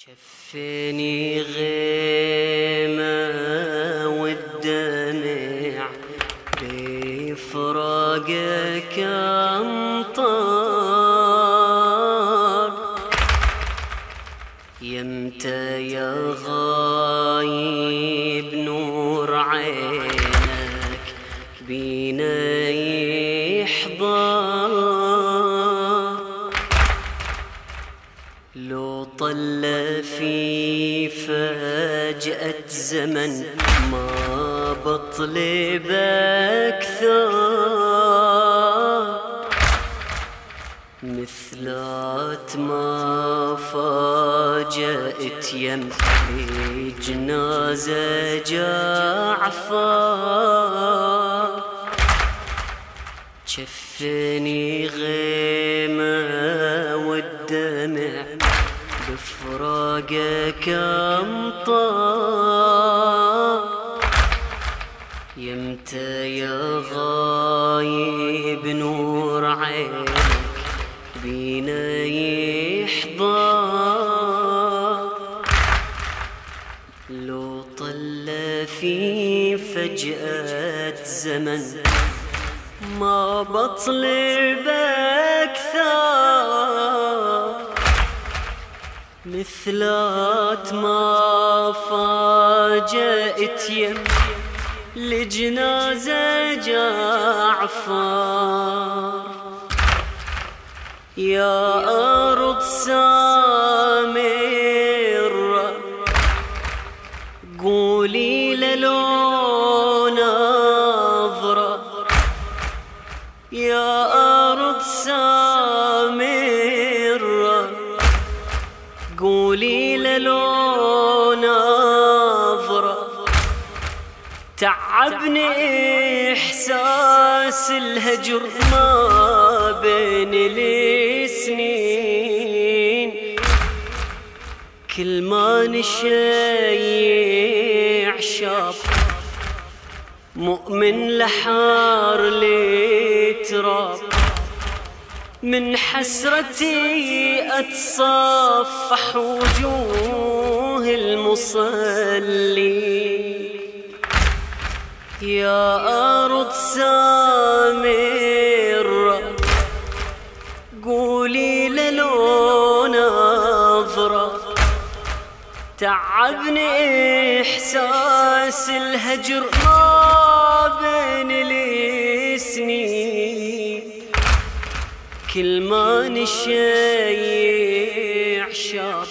شفني غيمة والدمع بفراقك أمطار. يمتى يا غايب لو طل في فجأة زمن ما بطلب أكثر مثلات ما فاجأت يم بجنازة جعفر. شفني والدمع بفراقك امطار يمتى يا غايب نور عينك بينا يحضر. لو طل في فجأة زمن ما بطلب أكثر مثلات ما فاجأت يم لجنازة جعفر يا أرض سامرة للو نظرة تعبني إحساس الهجر ما بين السنين. كل ما نشيع شاب مؤمن لحار لتراب. من حسرتي أتصفح وجوه المصلين يا أرض سامرة قولي للو نظرة تعبني إحساس الهجر. ما كل ما نشيع شاب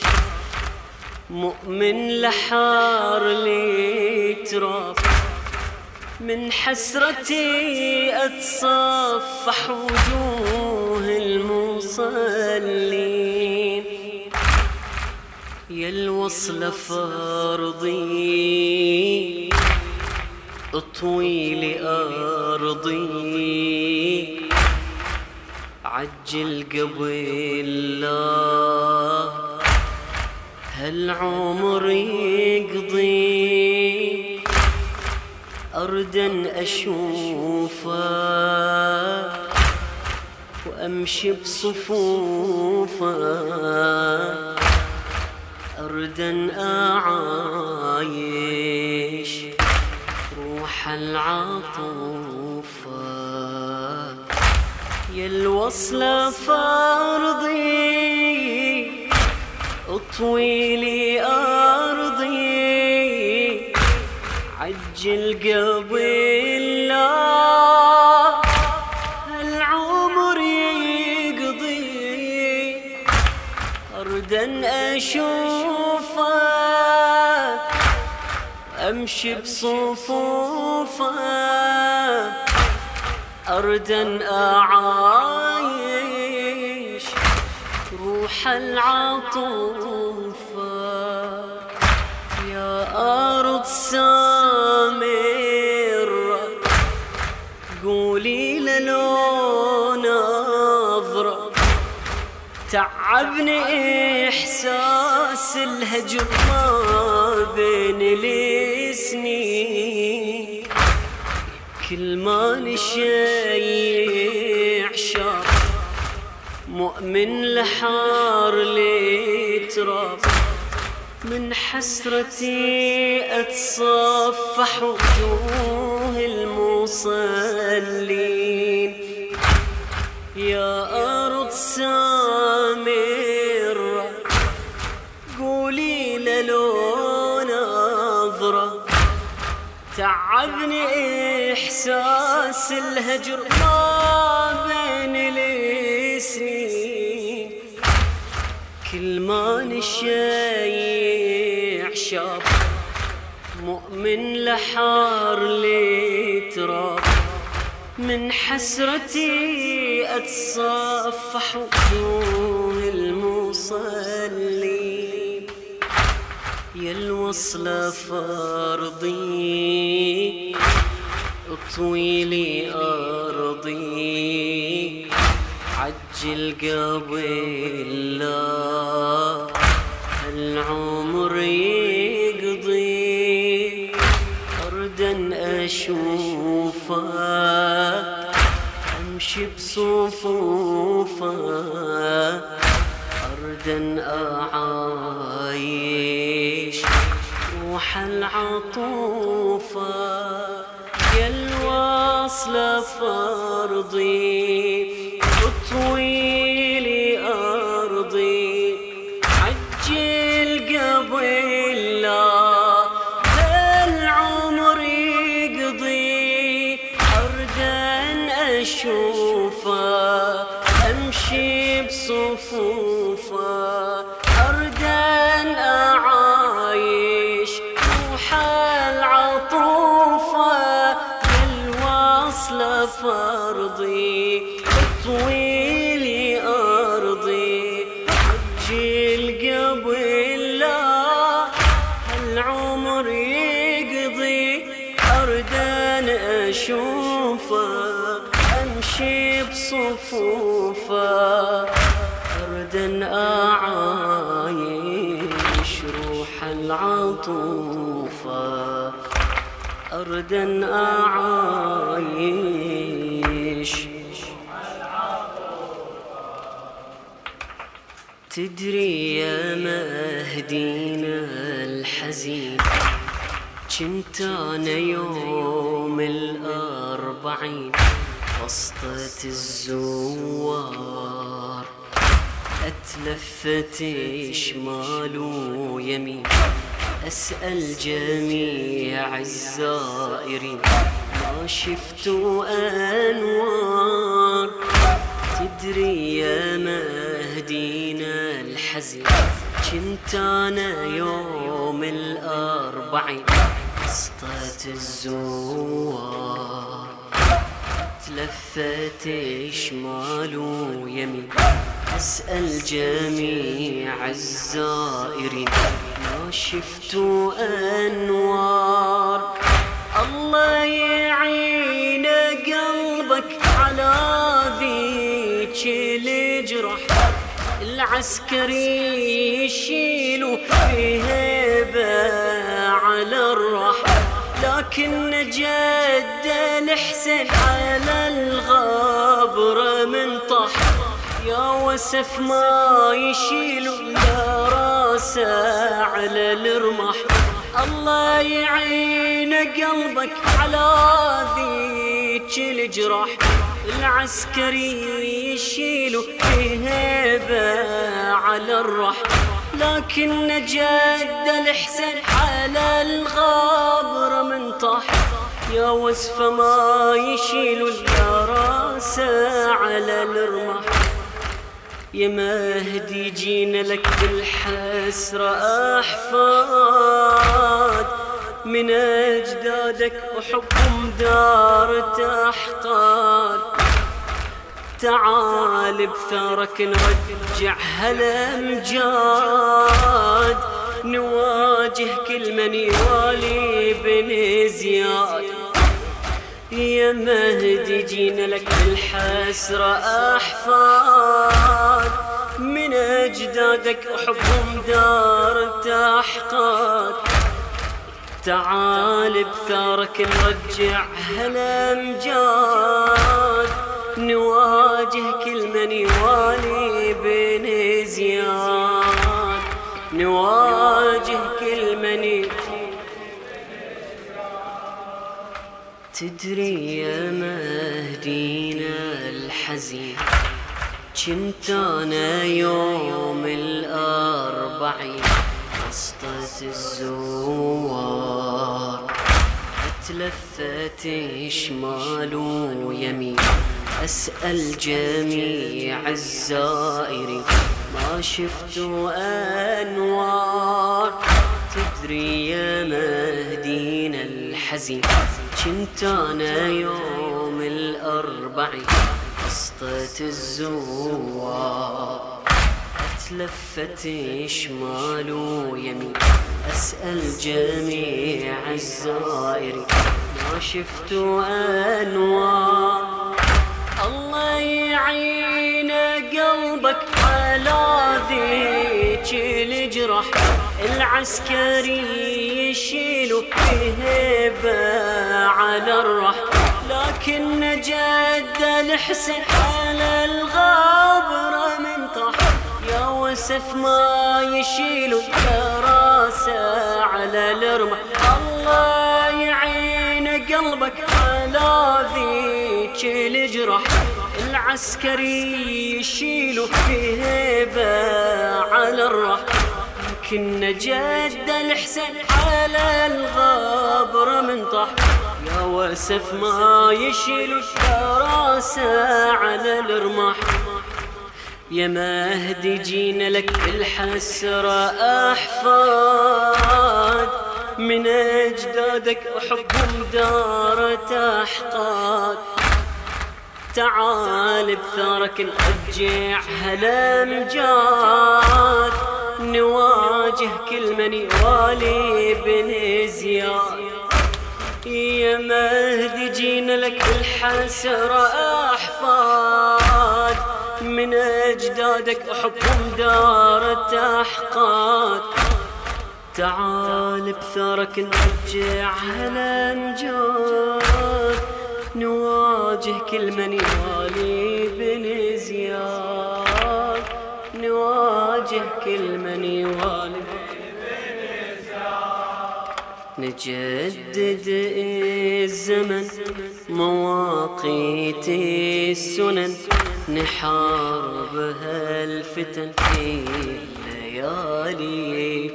مؤمن لحار لتراب من حسرتي أتصفح وجوه المصلين. يا الوصل فرضي أطوي أرضي عجل قبل لا هالعمر يقضي. أردا أشوفه وأمشي بصفوفه. أردا أعايش روح العاطفة الوصلة فرضي اطوي لي أرضي. عجل قبل لا العمر يقضي. أردا أشوفه أمشي أردا أعايش روح العاطفة. يا أرض سامرة قولي للو نظرة. تعبني إحساس الهجر ما بين السنين. كل ما نشيع شر. مؤمن لحار لتراب من حسرتي أتصفح وجوه المصلين. يا أرض سامرة تعبني إحساس الهجر ما بين السنين كل ما نشيع شاب مؤمن لحار لتراب. من حسرتي أتصفح وجوه المصلين يا الوصلة فرضي طويلي أرضي. عجل قبل لا العمر يقضي. أردا أشوفه أمشي بصفوفه أردا أعايش. روح العطوفة يا الواصلة فرضي طويلي أرضي عجل قبل لا العمر يقضي أردا أشوفه أمشي بصفوفه. العمر يقضي. أردن أشوفه أمشي بصفوفه. أردن أعايش روح العطوفة. أردن أعايش تدري يا مهدينا الحزين كنت أنا يوم الأربعين وسطة الزوار. أتلفت شمال ويمين أسأل جميع الزائرين. ما شفتوا أنوار تدري يا مهدينا الحزين كنت أنا يوم الأربعين. وسطة الزوار. تلفت شمال ويمين. أسأل جميع الزائرين. ما شفتوا أنوار. الله يعين قلبك على ذيك الجرح. العسكري يشيلوا في هيبة على الراح لكن جد الحسن على الغابر من طح يا وسف ما يشيلوا يا راسه على الرمح الله يعين قلبك على ذيك الجراح العسكري يشيلوا هيبة على الرح. لكن جد الحسن على الغابر من طح يا وسفة ما يشيلوا راسه على الرمح. يا مهدي جينا لك بالحسرة أحفاد. من أجدادك وحبهم دار تحقاد تعال بثارك نرجع هالامجاد نواجه كل من يوالي بن زياد. يا مهدي جينا لك بالحسرة أحفاد. من أجدادك وحبهم دار تعال بثارك نرجع هالامجاد نواجه كل من يوالي بن زياد. نواجه كل من تدري يا مهدينا الحزين كنت أنا يوم الأربعين. وسطة الزوار. اتلفت شمال ويمين أسأل جميع الزائرين ما شفت أنوار. تدري يا مهدينا الحزين. كنت أنا يوم الأربعين. وسطة الزوار. اتلفت شمال ويمين. أسأل جميع الزائرين ما شفت انوار الله يعين قلبك على ذيك الجرح. العسكري يشيل بهيبة على الرح. لكن جد الحسن على الغابرة من طح يا وسف ما يشيل راسه على الرمح. الله يعين قلبك على ذيك الجرح. العسكري يشيله بهيبة على الرح لكن جد الحسن على الغابر من طح يا وسف ما يشيل راسه على الرمح. يا مهدي جينا لك بالحسرة أحفاد. من أجدادك أحبهم دارة أحقاد تعال بثارك نرجع هالامجاد نواجه كل من يوالي بن زياد. يا مهدي جينا لك الحسرة أحفاد. من أجدادك أحبهم دار تحقاد. تعال بثارك نرجع هالامجاد نواجه كل من يوالي بن زياد. نواجه كل من يوالي نجدد الزمن مواقيت السنن. نحارب هالفتن في الليالي.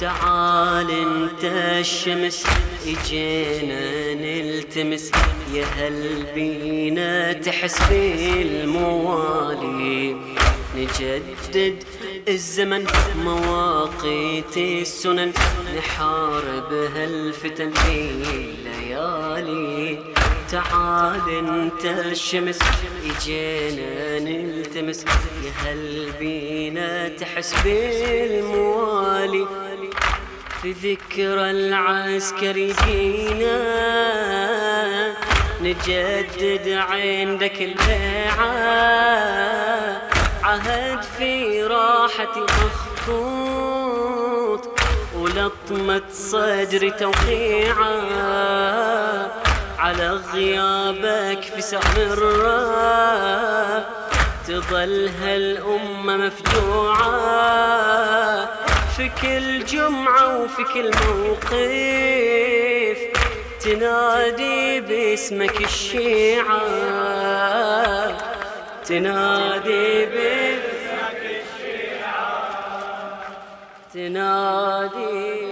تعال انت الشمس اجينا نلتمس. يا هل بينا تحس بالموالي؟ نجدد الزمن مواقيت السنن. نحارب هالفتن في الليالي. تعال انت الشمس اجينا نلتمس. يا هل بينا تحس بالموالي؟ في ذكرى العسكري جينا نجدد عندك البيعة. عهد في راحتي مخطوط ولطمة صدري توقيعة. على غيابك في سمرة تظل هالأمة مفجوعة في كل جمعة وفي كل موقف. تنادي باسمك الشيعة. تنادي باسمك الشيعة. تنادي